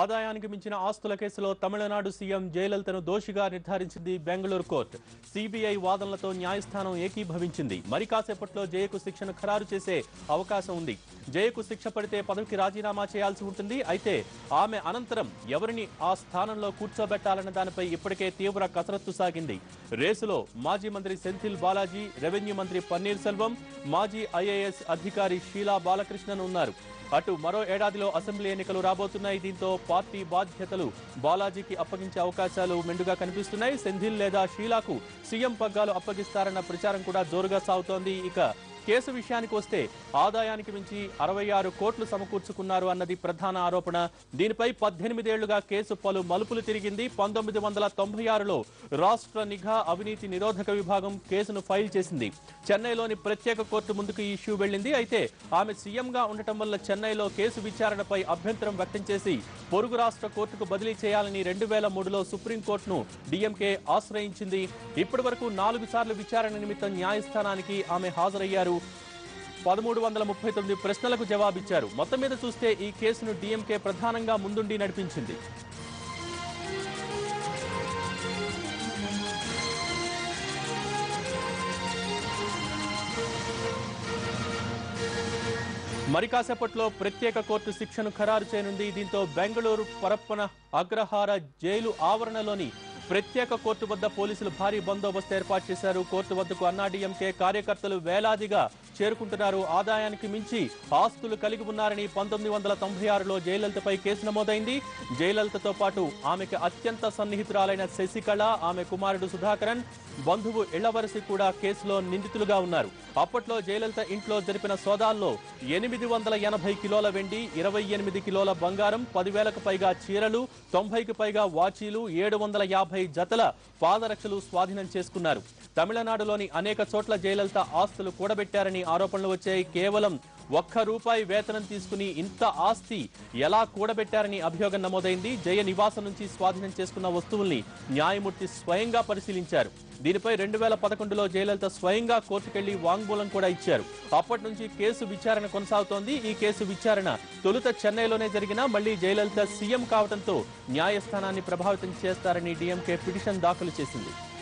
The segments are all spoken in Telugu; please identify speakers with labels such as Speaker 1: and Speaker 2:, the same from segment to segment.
Speaker 1: ఆదాయానికి మించిన ఆస్తుల కేసులో తమిళనాడు సీఎం జయలలితను దోషిగా నిర్ధారించింది బెంగళూరు కోర్టు. సిబిఐ వాదనలతో న్యాయస్థానం ఏకీభవించింది. మరి కాసేపట్లో జయకు శిక్షను ఖరారు చేసే అవకాశం ఉంది. జయకు శిక్ష పడితే పదవికి రాజీనామా చేయాల్సి ఉంటుంది. అయితే ఆమె అనంతరం ఎవరిని ఆ స్థానంలో కూర్చోబెట్టాలన్న దానిపై ఇప్పటికే తీవ్ర కసరత్తు సాగింది. రేసులో మాజీ మంత్రి సెంథిల్ బాలాజీ రెవెన్యూ మంత్రి పన్నీర్ సెల్వం మాజీ ఐఏఎస్ అధికారి షీలా బాలకృష్ణన్ ఉన్నారు. అటు మరో ఏడాదిలో అసెంబ్లీ ఎన్నికలు రాబోతున్నాయి. దీంతో పార్టీ బాధ్యతలు బాలాజీకి అప్పగించే అవకాశాలు మెండుగా కనిపిస్తున్నాయి. సెంధిల్ లేదా షీలాకు సీఎం పగ్గాలు అప్పగిస్తారన్న ప్రచారం కూడా జోరుగా సాగుతోంది. ఇక కేసు విషయానికి వస్తే ఆదాయానికి మించి అరవై ఆరు కోట్లు సమకూర్చుకున్నారు అన్నది ప్రధాన ఆరోపణ. దీనిపై పద్దెనిమిదేళ్ళుగా కేసు పలు మలుపులు తిరిగింది. పంతొమ్మిది వందల తొంభై ఆరులో రాష్ట్ర నిఘా అవినీతి నిరోధక విభాగం కేసును ఫైల్ చేసింది. చెన్నైలోని ప్రత్యేక కోర్టు ముందుకు ఈ ఇష్యూ వెళ్ళింది. అయితే ఆమె సీఎంగా ఉండటం వల్ల చెన్నైలో కేసు విచారణపై అభ్యంతరం వ్యక్తం చేసి పొరుగు రాష్ట్ర కోర్టుకు బదిలీ చేయాలని రెండు వేల మూడులో సుప్రీంకోర్టును డిఎంకే ఆశ్రయించింది. ఇప్పటి వరకు నాలుగు సార్లు విచారణ నిమిత్తం న్యాయస్థానానికి ఆమె హాజరయ్యారు. పదమూడు వందల ముప్పై తొమ్మిది ప్రశ్నలకు జవాబిచ్చారు. మొత్తం మీద చూస్తే ఈ కేసును డీఎంకే ప్రధానంగా ముందుండి నడిపించింది. మరి కాసేపట్లో ప్రత్యేక కోర్టు శిక్షను ఖరారు చేయనుంది. దీంతో బెంగళూరు పరప్పన అగ్రహార జైలు ఆవరణలోని ప్రత్యేక కోర్టు వద్ద పోలీసులు భారీ బందోబస్తు ఏర్పాటు చేశారు. కోర్టు వద్దకు అన్నాడీఎంకే కార్యకర్తలు వేలాదిగా చేరుకుంటున్నారు. ఆదాయానికి మించి ఆస్తులు కలిగి ఉన్నారని పంతొమ్మిది వందల తొంభై ఆరులో జయలలితపై కేసు నమోదైంది. జయలలితతో పాటు ఆమెకు అత్యంత సన్నిహితురాలైన శశికళ ఆమె కుమారుడు సుధాకరన్ బంధువు ఇళ్ళవరసి కూడా కేసులో నిందితులుగా ఉన్నారు. అప్పట్లో జయలలిత ఇంట్లో జరిపిన సోదాల్లో ఎనిమిది వందల ఎనభై కిలోల వెండి ఇరవై ఎనిమిది కిలోల బంగారం పదివేలకు పైగా చీరలు తొంభైకి పైగా వాచీలు ఏడు వందల యాభై జతల పాదరక్షలు స్వాధీనం చేసుకున్నారు. తమిళనాడులోని అనేక చోట్ల జయలలిత ఆస్తులు కూడబెట్టారని ఆరోపణలు వచ్చాయి. కేవలం ఒక్క రూపాయి వేతనం తీసుకుని ఇంత ఆస్తి ఎలా కూడబెట్టారని అభియోగం నమోదైంది. జయ నివాసం నుంచి స్వాధీనం చేసుకున్న వస్తువుల్ని న్యాయమూర్తి స్వయంగా పరిశీలించారు. దీనిపై రెండు వేల పదకొండులో జయలలిత స్వయంగా కోర్టుకెళ్ళి వాంగ్మూలం కూడా ఇచ్చారు. అప్పటి నుంచి కేసు విచారణ కొనసాగుతోంది. ఈ కేసు విచారణ తొలుత చెన్నైలోనే జరిగినా మళ్ళీ జయలలిత సీఎం కావడంతో న్యాయస్థానాన్ని ప్రభావితం చేస్తారని డీఎంకే పిటిషన్ దాఖలు చేసింది.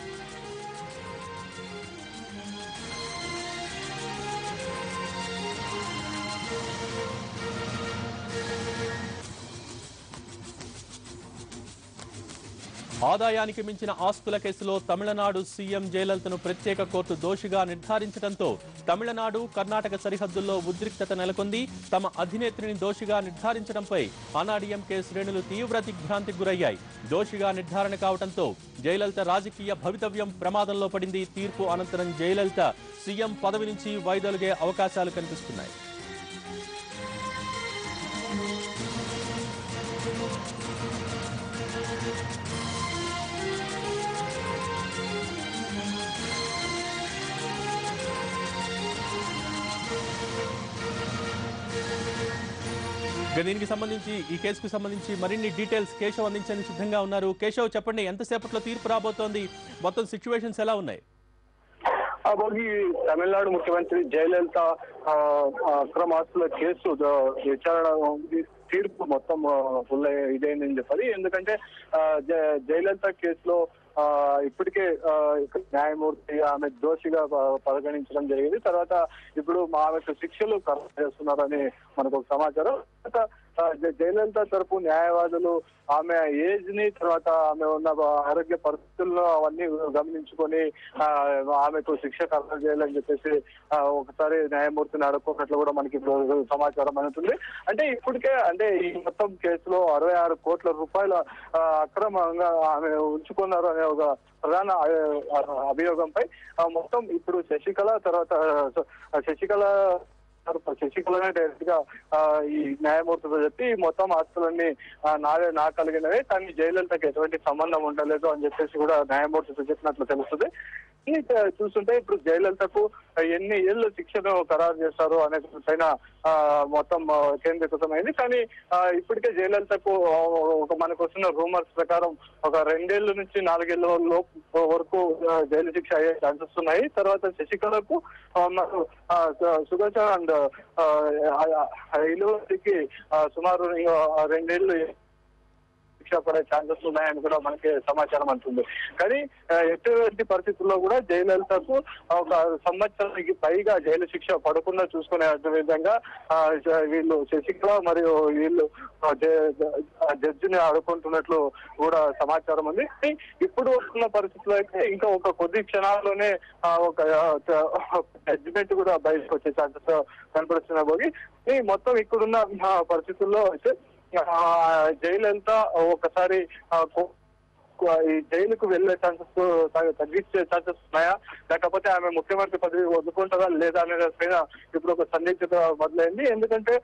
Speaker 1: ఆదాయానికి మించిన ఆస్తుల కేసులో తమిళనాడు సీఎం జయలలితను ప్రత్యేక కోర్టు దోషిగా నిర్ధారించడంతో తమిళనాడు కర్ణాటక సరిహద్దుల్లో ఉద్రిక్తత నెలకొంది. తమ అధినేత్రిని దోషిగా నిర్ధారించడంపై అనాడీఎంకే శ్రేణులు తీవ్ర దిగ్భ్రాంతికి గురయ్యాయి. దోషిగా నిర్ధారణ కావడంతో జయలలిత రాజకీయ భవితవ్యం ప్రమాదంలో పడింది. తీర్పు అనంతరం జయలలిత సీఎం పదవి నుంచి వైదొలిగే అవకాశాలు కనిపిస్తున్నాయి. దీనికి సంబంధించి ఈ కేసుకు సంబంధించి మరిన్ని డీటెయిల్స్ కేశవ్ అందించేందుకు సిద్ధంగా ఉన్నారు. కేశవ్ చెప్పండి ఎంతసేపట్లో తీర్పు రాబోతోంది? మొత్తం సిచ్యువేషన్స్ ఎలా ఉన్నాయి?
Speaker 2: ఆ తమిళనాడు ముఖ్యమంత్రి జయలలిత ఆ, అక్రమ ఆస్తుల కేసు విచారణ తీర్పు మొత్తం ఫుల్ ఇదైందని చెప్పాలి. ఎందుకంటే ఆ, జ- జయలలిత కేసులో ఇప్పటికే ఆ, ఇక్కడ న్యాయమూర్తి ఆమె దోషిగా ప- పరిగణించడం జరిగింది. తర్వాత ఇప్పుడు మా ఆమెకు శిక్షలు ఖరారు చేస్తున్నారని మనకు ఒక సమాచారం. తర్వాత జయలలిత తరపు న్యాయవాదులు ఆమె ఏజ్ని తర్వాత ఆమె ఉన్న ఆరోగ్య పరిస్థితుల్లో అవన్నీ గమనించుకొని ఆమెకు శిక్ష ఖరారు చేయాలని చెప్పేసి ఒకసారి న్యాయమూర్తిని అడుక్కున్నట్లు కూడా మనకి సమాచారం అందుతుంది. అంటే ఇప్పటికే అంటే ఈ మొత్తం కేసులో అరవై ఆరు కోట్ల రూపాయల అక్రమంగా ఆమె ఉంచుకున్నారు అనే ఒక ప్రధాన అభియోగంపై ఆ, మొత్తం ఇప్పుడు శశికళ తర్వాత శశికళ శశికళనే డైరెక్ట్గా ఈ న్యాయమూర్తితో చెప్పి మొత్తం ఆస్తులన్నీ నాదే నా కలిగినవే కానీ జయలలితకి ఎటువంటి సంబంధం ఉండలేదు అని చెప్పేసి కూడా న్యాయమూర్తితో చెప్పినట్లు తెలుస్తుంది. చూస్తుంటే ఇప్పుడు జయలలితకు ఎన్ని ఏళ్ళు శిక్షను ఖరారు చేస్తారు అనే పైన మొత్తం కేంద్రీకృతమైంది కానీ ఇప్పటికే జయలలితకు ఒక మనకు వస్తున్న రూమర్స్ ప్రకారం ఒక రెండేళ్ళ నుంచి నాలుగేళ్ళ లోపు వరకు జైలు శిక్ష అయ్యే ఛాన్సెస్ ఉన్నాయి తర్వాత శశికళకు ఆ, సుగత అండ్ యూనివర్సిటీకి సుమారు రెండేళ్ళు శిక్ష పడే ఛాన్సెస్ ఉన్నాయని కూడా మనకి సమాచారం అంటుంది. కానీ ఎటువంటి పరిస్థితుల్లో కూడా జయలలితకు ఒక సంవత్సరానికి పైగా జైలు శిక్ష పడకుండా చూసుకునే విధంగా వీళ్ళు శశికళ మరియు వీళ్ళు ఆ, జ- జడ్జిని ఆడుకుంటున్నట్లు కూడా సమాచారం ఉంది. ఇప్పుడు ఉన్న పరిస్థితుల్లో అయితే ఇంకా ఒక కొద్ది క్షణాల్లోనే ఒక జడ్జిమెంట్ కూడా బయటకు వచ్చే ఛాన్సెస్ కనపడుతున్న భోగి. మొత్తం ఇక్కడున్న ఆ, పరిస్థితుల్లో అయితే ఆ, జైలంతా ఒకసారి ఈ జైలుకు వెళ్ళే ఛాన్సెస్ తగ్గించే ఛాన్సెస్ ఉన్నాయా? లేకపోతే ఆమె ముఖ్యమంత్రి పదవి వదులుకుంటారా లేదా అనే పైన ఇప్పుడు ఒక సందిగ్ధత మొదలైంది. ఎందుకంటే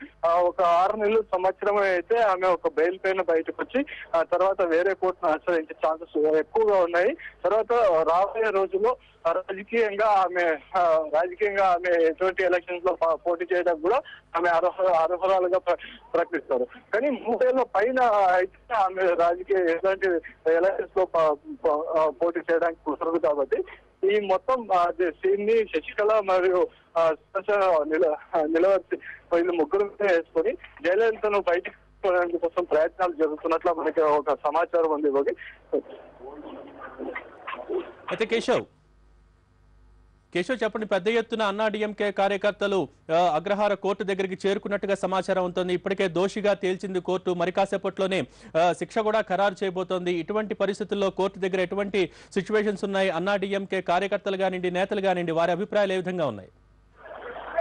Speaker 2: ఒక ఆరు నెలలు సంవత్సరం అయితే ఆమె ఒక బెయిల్ పైన బయటకు వచ్చి ఆ తర్వాత వేరే కోర్టును ఆశ్రయించే ఛాన్సెస్ ఎక్కువగా ఉన్నాయి. తర్వాత రాబోయే రోజుల్లో రాజకీయంగా ఆమె రాజకీయంగా ఆమె ఎటువంటి ఎలక్షన్స్లో పోటీ చేయడానికి కూడా ఆమె అర్హ అర్హురాలుగా ప్రకటిస్తారు. కానీ మూడేళ్ళ పైన అయితే ఆమె రాజకీయ ఎలాంటి ఎలక్షన్స్ లో పోటీ చేయడానికి కుదరదు కాబట్టి ఈ మొత్తం సీన్ని శశికళ మరియు ఆ, సుదర్శన్ నిలవర్తి వీళ్ళు ముగ్గురు వేసుకొని జయలలితను బయటికి కోసం ప్రయత్నాలు జరుగుతున్నట్లు మనకి ఒక సమాచారం ఉంది ఒకటి
Speaker 1: అయితే కేశవ్ కేశవ్ చెప్పండి పెద్ద ఎత్తున అన్నాడీఎంకే కార్యకర్తలు అగ్రహార కోర్టు దగ్గరికి చేరుకున్నట్టుగా సమాచారం ఉంటుంది. ఇప్పటికే దోషిగా తేల్చింది కోర్టు. మరి కాసేపట్లోనే శిక్ష కూడా ఖరారు చేయబోతోంది. ఇటువంటి పరిస్థితుల్లో కోర్టు దగ్గర ఎటువంటి సిచ్యువేషన్స్ ఉన్నాయి? అన్నాడీఎంకే కార్యకర్తలు కానివ్వండి నేతలు కానివ్వండి వారి అభిప్రాయాలు ఏ విధంగా ఉన్నాయి?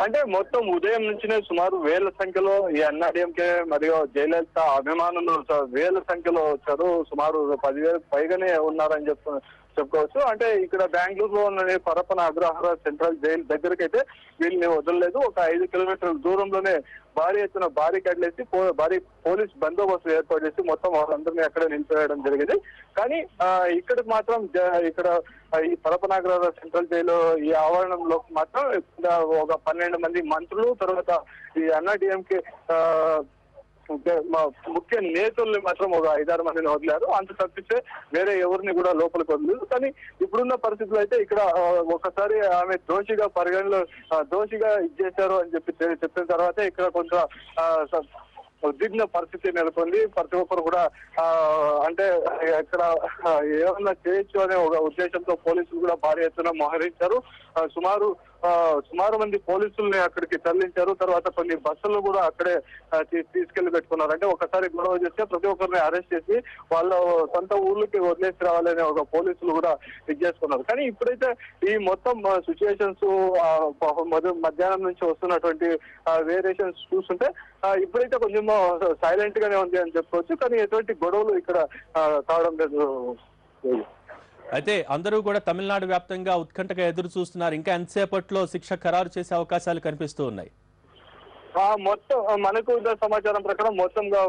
Speaker 2: అంటే మొత్తం ఉదయం నుంచినే సుమారు వేల సంఖ్యలో ఈ అన్నాడీఎంకే మరియు జయలలిత అభిమానులు వేల సంఖ్యలో వచ్చారు. సుమారు పదివేలకు పైగానే ఉన్నారని చెప్తున్నారు చెప్పుకోవచ్చు. అంటే ఇక్కడ బెంగళూరులో ఉన్న పరపన అగ్రహార సెంట్రల్ జైలు దగ్గరకైతే వీళ్ళని వదలలేదు. ఒక ఐదు కిలోమీటర్ల దూరంలోనే భారీ ఎత్తున భారీ కట్లేసి పో- భారీ పోలీస్ బందోబస్తు ఏర్పాటు చేసి మొత్తం వాళ్ళందరినీ అక్కడే నిలిపివేయడం జరిగింది. కానీ ఇక్కడ మాత్రం జ- ఇక్కడ ఈ పరపనాగ్రహార సెంట్రల్ జైలు ఈ ఆవరణంలో మాత్రం ఒక పన్నెండు మంది మంత్రులు తర్వాత ఈ అన్నా డిఎంకే ముఖ్య నేతల్ని మాత్రం ఒక ఐదారు మందిని వదిలారు. అంత తప్పిస్తే వేరే ఎవరిని కూడా లోపలికి వదిలేదు కానీ ఇప్పుడున్న పరిస్థితులు అయితే ఇక్కడ ఒకసారి ఆమె దోషిగా పరిగణలో దోషిగా ఇచ్చేశారు అని చెప్పి చెప్పిన తర్వాత ఇక్కడ కొంత స- ఉద్విగ్న పరిస్థితి నెలకొంది. ప్రతి ఒక్కరు కూడా అంటే ఇక్కడ ఏమన్నా చేయొచ్చు అనే ఒక ఉద్దేశంతో పోలీసులు కూడా భారీ ఎత్తున మోహరించారు. సుమారు సుమారు మంది పోలీసుల్ని అక్కడికి తరలించారు. తర్వాత కొన్ని బస్సులు కూడా అక్కడే తీసుకెళ్ళి పెట్టుకున్నారు. అంటే ఒకసారి గొడవ చేస్తే ప్రతి ఒక్కరిని అరెస్ట్ చేసి వాళ్ళ సొంత ఊర్లకి వదిలేసి రావాలని ఒక పోలీసులు కూడా ఇది చేసుకున్నారు. కానీ ఇప్పుడైతే ఈ మొత్తం సిచ్యువేషన్స్ మధ్యాహ్నం నుంచి వస్తున్నటువంటి వేరియేషన్స్ చూస్తుంటే ఇప్పుడైతే కొంచెం సైలెంట్ గానే ఉంది అని చెప్పుకోవచ్చు. కానీ ఎటువంటి గొడవలు ఇక్కడ కావడం లేదు.
Speaker 1: అయితే అందరూ కూడా తమిళనాడు వ్యాప్తంగా ఉత్కంఠగా ఎదురు చూస్తున్నారు. ఇంకా ఎంతసేపట్లో శిక్ష ఖరారు చేసే అవకాశాలు కనిపిస్తూ ఉన్నాయి?
Speaker 2: ఆ మొత్తం మనకు సమాచారం ప్రకారం మొత్తంగా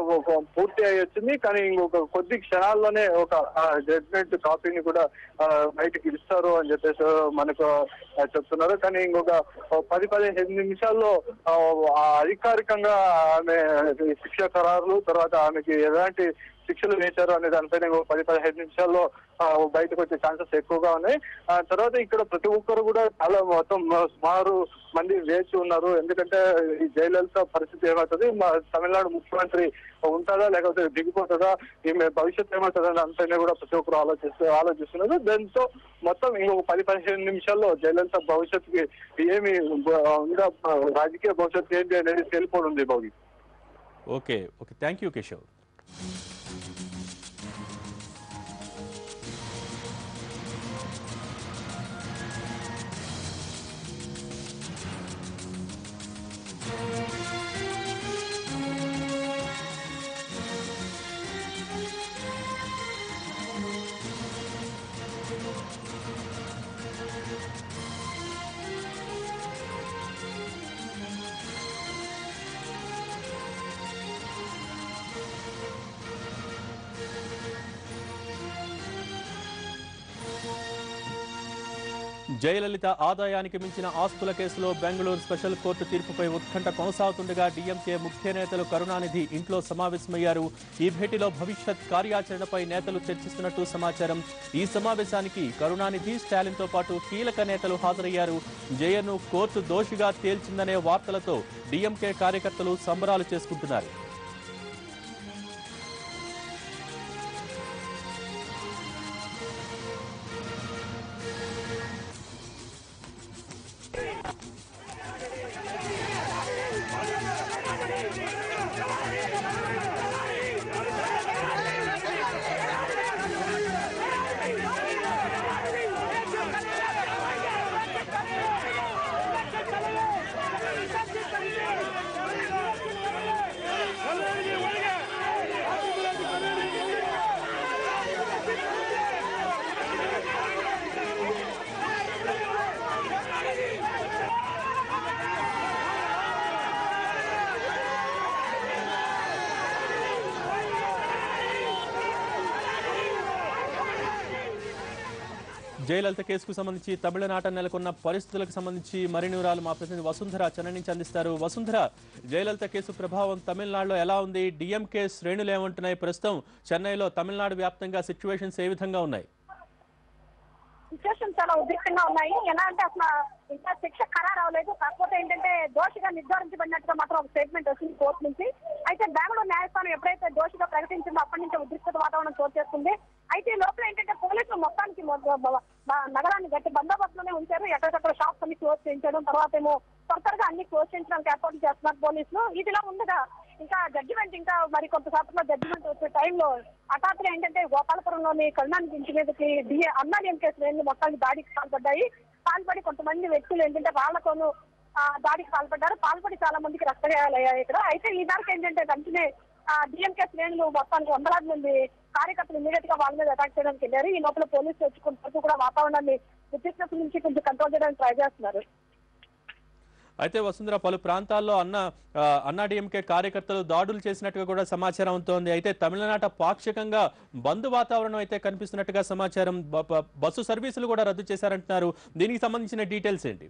Speaker 2: పూర్తి అయి వచ్చింది. కానీ ఇంకొక కొద్ది క్షణాల్లోనే ఒక జడ్జ్మెంట్ కాపీని కూడా బయటకి ఇస్తారు అని చెప్పేసి మనకు చెప్తున్నారు. కానీ ఇంకొక పది పదిహేను నిమిషాల్లో ఆ, అధికారికంగా ఆమె శిక్ష ఖరారులు తర్వాత ఆమెకి ఎలాంటి శిక్షలు వేశారు అనే దానిపైన పది పదిహేను నిమిషాల్లో బయటకు వచ్చే ఛాన్సెస్ ఎక్కువగా ఉన్నాయి. తర్వాత ఇక్కడ ప్రతి ఒక్కరు కూడా చాలా మొత్తం సుమారు మంది వేచి ఉన్నారు. ఎందుకంటే ఈ జయలలిత పరిస్థితి ఏమవుతుంది? మా తమిళనాడు ముఖ్యమంత్రి ఉంటుందా లేకపోతే దిగిపోతుందా ఈమె భవిష్యత్తు ఏమవుతుందని అంతనే కూడా ప్రతి ఒక్కరు ఆలోచిస్తూ ఆలోచిస్తున్నారు. దాంతో మొత్తం ఇంకొక పది పదిహేను నిమిషాల్లో జయలలిత భవిష్యత్తుకి ఏమి ఉందా? రాజకీయ భవిష్యత్తు ఏంటి అనేది తెలిపోనుంది Bhogi
Speaker 1: okay. Okay. Thank you Keshav. Jayalalitha ఆదాయానికి మించిన ఆస్తుల కేసులో బెంగళూరు స్పెషల్ కోర్టు తీర్పుపై ఉత్కంఠ కొనసాగుతుండగా డీఎంకే ముఖ్య నేతలు కరుణానిధి ఇంట్లో సమావేశమయ్యారు. ఈ భేటీలో భవిష్యత్ కార్యాచరణపై నేతలు చర్చిస్తున్నట్టు సమాచారం. ఈ సమావేశానికి కరుణానిధి స్టాలిన్తో పాటు కీలక నేతలు హాజరయ్యారు. జయను కోర్టు దోషిగా తేల్చిందనే వార్తలతో డీఎంకే కార్యకర్తలు సంబరాలు చేసుకుంటున్నారు. జయలలిత కేసుకు సంబంధించి తమిళనాట నెలకొన్న పరిస్థితులకు సంబంధించి మరిన్ని వివరాలు మా ప్రతినిధి వసుంధర చెన్నై నుంచి అందిస్తారు. వసుంధర జయలలిత కేసు ప్రభావం తమిళనాడులో ఎలా ఉంది? డిఎంకే శ్రేణులు ఏమంటున్నాయి? ప్రస్తుతం చెన్నైలో తమిళనాడు వ్యాప్తంగా సిచ్యువేషన్స్ ఏ విధంగా ఉన్నాయి?
Speaker 3: సిచ్యువేషన్ చాలా ఉద్రిక్తంగా ఉన్నాయి. ఎలా అంటే అసలు ఇంకా శిక్ష ఖరారు అవ్వలేదు. కాకపోతే ఏంటంటే దోషిగా నిర్ధారించబడినట్టుగా మాత్రం ఒక స్టేట్మెంట్ వచ్చింది కోర్టు నుంచి. అయితే బెంగళూరు న్యాయస్థానం ఎప్పుడైతే దోషిగా ప్రకటించిందో అప్పటి నుంచి ఉద్రిక్త వాతావరణం చోటు చేస్తుంది అయితే లోపల ఏంటంటే పోలీసులు మొత్తానికి మొ- బ- బ- నగరాన్ని గట్టి బందోబస్తులోనే ఉంచారు. ఎక్కడికక్కడ షాప్స్ అన్ని క్లోజ్ చేయించడం తర్వాత ఏమో త్వరగా అన్ని క్లోజ్ చేయించడానికి ఏర్పాటు చేస్తున్నారు పోలీసులు. ఇదిలా ఉండగా ఇంకా జడ్జిమెంట్ ఇంకా మరి కొంత శాతంలో జడ్జిమెంట్ వచ్చే టైంలో హఠాత్తులు ఏంటంటే గోపాలపురంలోని కళ్యాణ్ ఇంటి మీదకి డిఏ అన్నాడీఎం కేసులు మొత్తానికి దాడికి పాల్పడ్డాయి. పాల్పడి కొంతమంది వ్యక్తులు ఏంటంటే వాళ్ళతోనూ దాడికి పాల్పడ్డారు. పాల్పడి చాలా మందికి రక్తగాయాలయ్యాయి ఇక్కడ. అయితే ఈ మేరకు ఏంటంటే వెంటనే డిఎంకే శ్రేణులు మొత్తం వందలాది మంది కార్యకర్తలు ఇమీడియట్గా వాళ్ళ మీద అటాక్ చేయడానికి వెళ్ళారు. ఈ లోపల పోలీసులు వచ్చి కూడా వాతావరణాన్ని విద్యుత్ నుంచి కొంచెం కంట్రోల్ చేయడానికి ట్రై చేస్తున్నారు.
Speaker 1: అయితే వసుంధర పలు ప్రాంతాల్లో అన్న అన్నా డిఎంకే కార్యకర్తలు దాడులు చేసినట్టుగా కూడా సమాచారం అవుతోంది అయితే తమిళనాట పాక్షికంగా బంద్ వాతావరణం అయితే కనిపిస్తున్నట్టుగా సమాచారం బస్సు సర్వీసులు కూడా రద్దు చేశారంటున్నారు. దీనికి సంబంధించిన డీటెయిల్స్ ఏంటి?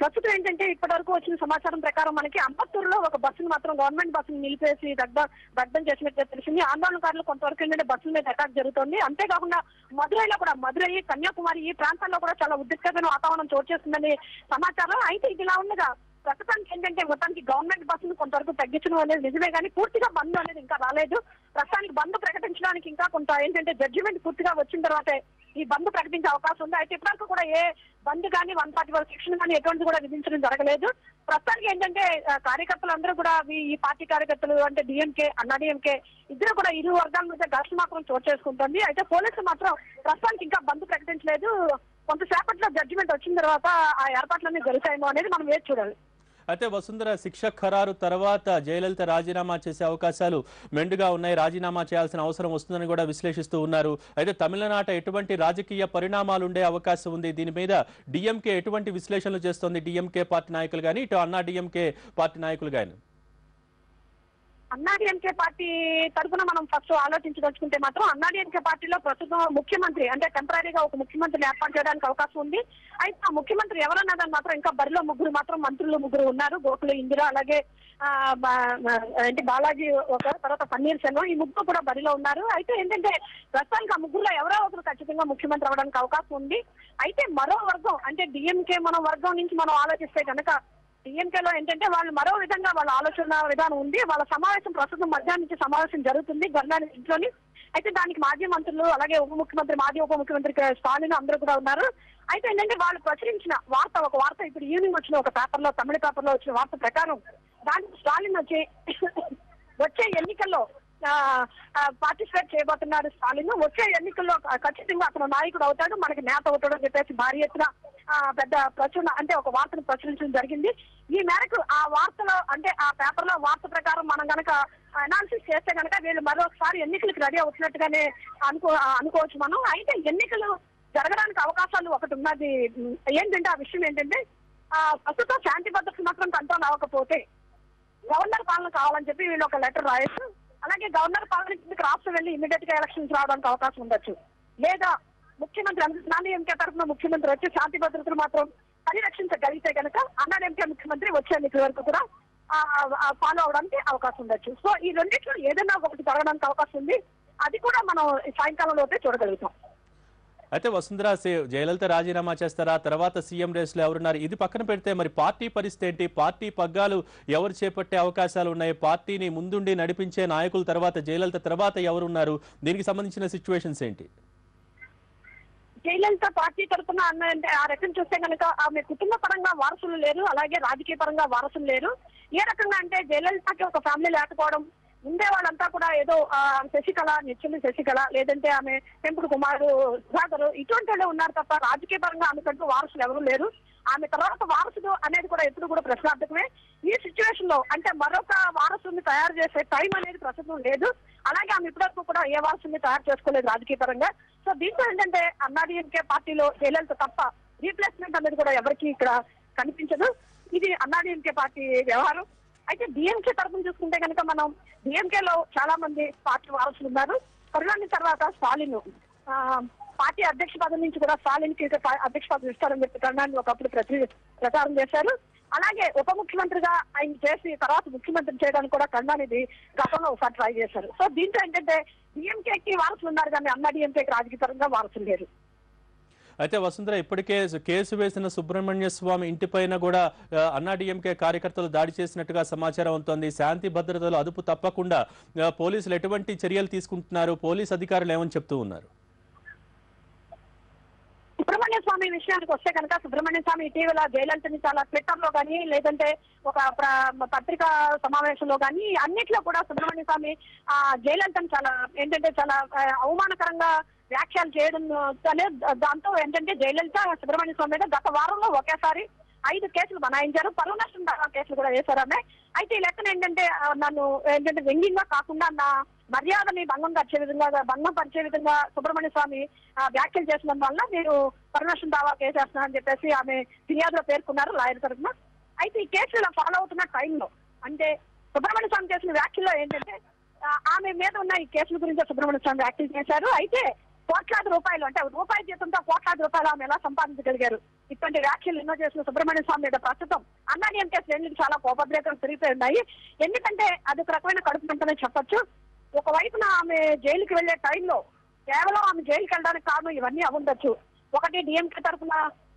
Speaker 3: ప్రస్తుతం ఏంటంటే ఇప్పటి వరకు వచ్చిన సమాచారం ప్రకారం మనకి అంబత్తూరులో ఒక బస్సును మాత్రం గవర్నమెంట్ బస్సును నిలిపేసి దగ్ధ దగ్ధం చేసినట్టు తెలిసింది. ఆందోళనకారులు కొంతవరకు ఏంటంటే బస్సుల మీద అటాక్ జరుగుతోంది. అంతేకాకుండా మధురైలో కూడా మధురై కన్యాకుమారి ఈ ప్రాంతాల్లో కూడా చాలా ఉద్రిక్తమైన వాతావరణం చోటు చేస్తుందని సమాచారం. అయితే ఇది ఇలా ఉండగా ప్రస్తుతానికి ఏంటంటే మొత్తానికి గవర్నమెంట్ బస్సును కొంతవరకు తగ్గించడం అనేది నిజమే కానీ పూర్తిగా బంద్ అనేది ఇంకా రాలేదు. ప్రస్తుతానికి బంద్ ప్రకటించడానికి ఇంకా కొంత ఏంటంటే జడ్జిమెంట్ పూర్తిగా వచ్చిన తర్వాతే ఈ బంద్ ప్రకటించే అవకాశం ఉంది. అయితే ఇప్పటివరకు కూడా ఏ బంద్ కానీ వన్ ఫార్టీ ఫోర్ సెక్షన్ కానీ ఎటువంటి కూడా విధించడం జరగలేదు. ప్రస్తుతానికి ఏంటంటే కార్యకర్తలు అందరూ కూడా ఈ- ఈ పార్టీ కార్యకర్తలు అంటే డిఎంకే అన్నా డిఎంకే ఇద్దరు కూడా ఇరు వర్గాల మధ్య ఘర్షణ మాత్రం చోటు చేసుకుంటుంది. అయితే పోలీసులు మాత్రం ప్రస్తుతానికి ఇంకా బంద్ ప్రకటించలేదు. కొంతసేపట్లో జడ్జిమెంట్ వచ్చిన తర్వాత ఆ ఏర్పాట్లన్నీ జరుగుతాయేమో అనేది మనం వేచి చూడాలి
Speaker 1: అయితే వసుంధర శిక్ష ఖరారు తర్వాత జయలలిత రాజీనామా చేసే అవకాశాలు మెండుగా ఉన్నాయి. రాజీనామా చేయాల్సిన అవసరం వస్తుందని కూడా విశ్లేషిస్తూ ఉన్నారు. అయితే తమిళనాట ఎటువంటి రాజకీయ పరిణామాలు ఉండే అవకాశం ఉంది? దీని మీద డిఎంకే ఎటువంటి విశ్లేషణలు చేస్తోంది? డిఎంకే పార్టీ నాయకులు కానీ ఇటు అన్నా డిఎంకే పార్టీ నాయకులు కానీ
Speaker 3: అన్నాడీఎంకే పార్టీ తరఫున మనం ఫస్ట్ ఆలోచించదలుచుకుంటే మాత్రం అన్నాడీఎంకే పార్టీలో ప్రస్తుతం ముఖ్యమంత్రి అంటే టెంపరీగా ఒక ముఖ్యమంత్రిని ఏర్పాటు చేయడానికి అవకాశం ఉంది. అయితే ఆ ముఖ్యమంత్రి ఎవరన్నదని మాత్రం ఇంకా బరిలో ముగ్గురు మాత్రం మంత్రులు ముగ్గురు ఉన్నారు. గోకులు ఇందిర అలాగే ఆ, బాలాజీ ఒక తర్వాత పన్నీర్ సెల్వం ఈ ముగ్గురు కూడా బరిలో ఉన్నారు. అయితే ఏంటంటే ప్రస్తుతానికి ఆ ముగ్గురులో ఎవరో ఒకరు ఖచ్చితంగా ముఖ్యమంత్రి అవ్వడానికి అవకాశం ఉంది. అయితే మరో వర్గం అంటే డిఎంకే మన వర్గం నుంచి మనం ఆలోచిస్తే కనుక డిఎంకేలో ఏంటంటే వాళ్ళు మరో విధంగా వాళ్ళ ఆలోచన విధానం ఉంది. వాళ్ళ సమావేశం ప్రస్తుతం మధ్యాహ్నం నుంచి సమావేశం జరుగుతుంది. గవర్నర్ ఇంట్లోని. అయితే దానికి మాజీ మంత్రులు అలాగే ఉప ముఖ్యమంత్రి మాజీ ఉప ముఖ్యమంత్రి స్టాలిన్ అందరూ కూడా ఉన్నారు. అయితే ఏంటంటే వాళ్ళు ప్రచురించిన వార్త ఒక వార్త ఇప్పుడు ఈవినింగ్ వచ్చిన ఒక పేపర్లో తమిళ పేపర్లో వచ్చిన వార్త ప్రకారం దానికి స్టాలిన్ వచ్చి వచ్చే ఎన్నికల్లో పార్టిసిపేట్ చేయబోతున్నారు స్టాలిన్. వచ్చే ఎన్నికల్లో ఖచ్చితంగా అతను నాయకుడు అవుతాడు. మనకి నేత అవుతాడు అని చెప్పేసి భారీ ఎత్తున ఆ, పెద్ద ప్రచురణ అంటే ఒక వార్తను ప్రచురించడం జరిగింది. ఈ మేరకు ఆ వార్తలో అంటే ఆ పేపర్లో వార్త ప్రకారం మనం గనక అనాలిసిస్ చేస్తే గనక వీళ్ళు మరొకసారి ఎన్నికలకు రెడీ అవుతున్నట్టుగానే అనుకో అనుకోవచ్చు మనం. అయితే ఎన్నికలు జరగడానికి అవకాశాలు ఒకటి ఉన్నది. ఏంటంటే ఆ విషయం ఏంటంటే ఆ ప్రస్తుతం శాంతి భద్రత మాత్రం కంట్రోల్ అవ్వకపోతే గవర్నర్ పాలన కావాలని చెప్పి వీళ్ళు ఒక లెటర్ రాయొచ్చు. అలాగే గవర్నర్ పాలన కిందకి రాష్ట్రం వెళ్ళి ఇమీడియట్గా ఎలక్షన్స్ రావడానికి అవకాశం ఉండొచ్చు. లేదా ముఖ్యమంత్రి అన్నాడీఎంకే తరఫున ముఖ్యమంత్రి వచ్చి శాంతి భద్రతలు మాత్రం పరిరక్షించగలిగితే కనుక అన్నాడీఎంకే ముఖ్యమంత్రి వచ్చే ఎన్నికల వరకు కూడా ఫాలో అవడానికి అవకాశం ఉండొచ్చు. సో ఈ రెండింటిలో ఏదైనా ఒకటి జరగడానికి అవకాశం ఉంది. అది కూడా మనం ఈ సాయంకాలంలోపే చూడగలుగుతాం.
Speaker 1: అయితే వసుంధర జయలలిత రాజీనామా చేస్తారా? తర్వాత సీఎం రేసులో ఎవరున్నారు? ఇది పక్కన పెడితే మరి పార్టీ పరిస్థితి ఏంటి? పార్టీ పగ్గాలు ఎవరు చేపట్టే అవకాశాలు ఉన్నాయి? పార్టీని ముందుండి నడిపించే నాయకుల తర్వాత జయలలిత తర్వాత ఎవరున్నారు? దీనికి సంబంధించిన సిచ్యువేషన్స్ ఏంటి?
Speaker 3: జయలలిత పార్టీ తరఫున అన్న- ఆ రకం చూస్తే కనుక ఆమె కుటుంబ పరంగా వారసులు లేరు అలాగే రాజకీయ పరంగా వారసులు లేరు. ఏ రకంగా అంటే జయలలితకి ఒక ఫ్యామిలీ లేకపోవడం ఉండే వాళ్ళంతా కూడా ఏదో శశికళ నిత్యులు శశికళ లేదంటే ఆమె పెంపుడు కుమారుడు సుధాకర్ ఇటువంటి వాళ్ళే ఉన్నారు తప్ప రాజకీయ పరంగా ఆమెకంటూ వారసులు ఎవరు లేరు. ఆమె తర్వాత వారసుడు అనేది కూడా ఎప్పుడు కూడా ప్రశ్నార్థకమే. ఈ సిచ్యువేషన్లో అంటే మరొక వారసుని తయారు చేసే టైం అనేది ప్రస్తుతం లేదు. అలాగే ఆమె ఇప్పటివరకు కూడా ఏ వారసుని తయారు చేసుకోలేదు రాజకీయ పరంగా. సో దీంతో ఏంటంటే అన్నాడీఎంకే పార్టీలో జయలలిత తప్ప రీప్లేస్మెంట్ అనేది కూడా ఎవరికి ఇక్కడ కనిపించదు. ఇది అన్నాడీఎంకే పార్టీ వ్యవహారం. అయితే డిఎంకే తరఫున చూసుకుంటే కనుక మనం డిఎంకే లో చాలా మంది పార్టీ వారసులు ఉన్నారు. కరుణాని తర్వాత స్టాలిన్. ఆ, పార్టీ అధ్యక్ష పదవి నుంచి కూడా స్టాలిన్కి అధ్యక్ష పదవి ఇస్తారని చెప్పి కన్నాన్ని ఒకప్పుడు ప్రతి ప్రచారం చేశారు. అలాగే ఉప ముఖ్యమంత్రిగా ఆయన చేసి తర్వాత ముఖ్యమంత్రి చేయడానికి కూడా కన్నానిది గతంలో ఒకసారి ట్రై చేశారు. సో దీంతో ఏంటంటే డిఎంకేకి వారసులు ఉన్నారు కానీ అన్న డిఎంకేకి రాజకీయ పరంగా వారసులు లేరు.
Speaker 1: అయితే వసుంధర ఇప్పటికే కేసు వేసిన సుబ్రహ్మణ్య స్వామి ఇంటిపైన కూడా అన్నాడీఎంకే కార్యకర్తలు దాడి చేసినట్టుగా సమాచారం అవుతోంది. శాంతి భద్రతలు అదుపు తప్పకుండా పోలీసులు ఎటువంటి చర్యలు తీసుకుంటున్నారు? పోలీస్ అధికారులు ఏమని చెప్తూ ఉన్నారు?
Speaker 3: సుబ్రహ్మణ్య స్వామి విషయానికి వస్తే కనుక సుబ్రహ్మణ్య స్వామి ఇటీవల జయలలితని చాలా ట్విట్టర్లో కానీ లేదంటే ఒక పత్రికా సమావేశంలో కానీ అన్నిట్లో కూడా సుబ్రహ్మణ్య స్వామి ఆ జయలలితని చాలా ఏంటంటే చాలా అవమానకరంగా వ్యాఖ్యలు చేయడం దాంతో ఏంటంటే జయలలిత సుబ్రహ్మణ్య స్వామి మీద గత వారంలో ఒకేసారి ఐదు కేసులు బనాయించారు. పరువు నష్టం దావా కేసులు కూడా వేశారనే ఆమె. అయితే ఈ లెక్కన ఏంటంటే నన్ను ఏంటంటే వ్యంగ్యంగా కాకుండా నా మర్యాదని భంగం పరిచే విధంగా భంగం పరిచే విధంగా సుబ్రహ్మణ్య స్వామి వ్యాఖ్యలు చేసినందు వల్ల నేను పరమేశ్వరం దావా కేసేస్తున్నానని చెప్పేసి ఆమె ఫిర్యాదులో పేర్కొన్నారు లాయర్ తరఫున. అయితే ఈ కేసు ఇలా ఫాలో అవుతున్న టైంలో అంటే సుబ్రహ్మణ్య స్వామి చేసిన వ్యాఖ్యలో ఏంటంటే ఆమె మీద ఉన్న ఈ కేసుల గురించి సుబ్రహ్మణ్య స్వామి వ్యాఖ్యలు చేశారు. అయితే కోట్లాది రూపాయలు అంటే రూపాయి జీతంతో కోట్లాది రూపాయలు ఆమె ఎలా సంపాదించగలిగారు? ఇటువంటి వ్యాఖ్యలు ఎన్నో చేసిన సుబ్రహ్మణ్య స్వామి మీద ప్రస్తుతం అన్నాడీఎంకే శ్రేణులకు చాలా కోపద్రేకలు పెరిగిపోయి ఉన్నాయి. ఎందుకంటే అది ఒక రకమైన కడుపు మంటనే చెప్పొచ్చు. ఒకవైపున ఆమె జైలుకి వెళ్ళే టైంలో కేవలం ఆమె జైలుకి వెళ్ళడానికి కారణం ఇవన్నీ అవ్వుండొచ్చు. ఒకటి డిఎంకే తరఫున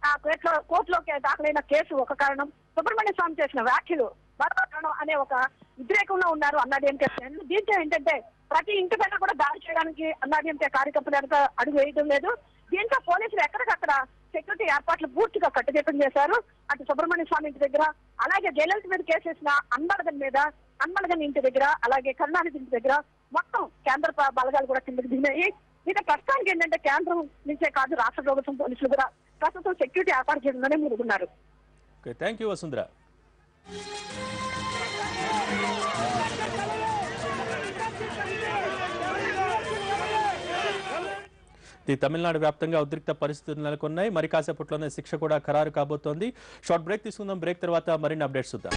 Speaker 3: ఆ కోర్టులో కోర్టులో దాఖలైన కేసు ఒక కారణం. సుబ్రహ్మణ్య స్వామి చేసిన వ్యాఖ్యలు మరో కారణం అనే ఒక ఉద్రేకంలో ఉన్నారు అన్నాడీఎంకే శ్రేణులు. దీంతో ఏంటంటే ప్రతి ఇంటి పైన కూడా దాడి చేయడానికి అన్నాడీఎంకే కార్యకర్తలు ఎంత అడుగు వేయడం లేదు. దీంతో పోలీసులు ఎక్కడికక్కడ సెక్యూరిటీ ఏర్పాట్లు పూర్తిగా కట్టుదిట్టం చేశారు. అటు సుబ్రహ్మణ్య స్వామి ఇంటి దగ్గర అలాగే జయలలిత మీద కేసేసిన అన్మడగన్ మీద అన్మడగన్ ఇంటి దగ్గర అలాగే కరుణానిధి ఇంటి దగ్గర మొత్తం కేంద్ర బలగాలు కూడా కిందకి దిగినాయి. ఇక ప్రస్తుతానికి ఏంటంటే కేంద్రం నుంచే కాదు రాష్ట్ర ప్రభుత్వం పోలీసులు కూడా ప్రస్తుతం సెక్యూరిటీ ఏర్పాటు చేయడంలోనే
Speaker 1: ముందుకున్నారు థ్యాంక్ యూ వసుంధర. ఈ తమిళనాడు వ్యాప్తంగా ఉద్రిక్త పరిస్థితులు నెలకొన్నాయి. మరి కాసేపట్లోనే శిక్ష కూడా ఖరారు కాబోతోంది. షార్ట్ బ్రేక్ తీసుకుందాం. బ్రేక్ తర్వాత మరిన్ని అప్డేట్స్ చూద్దాం.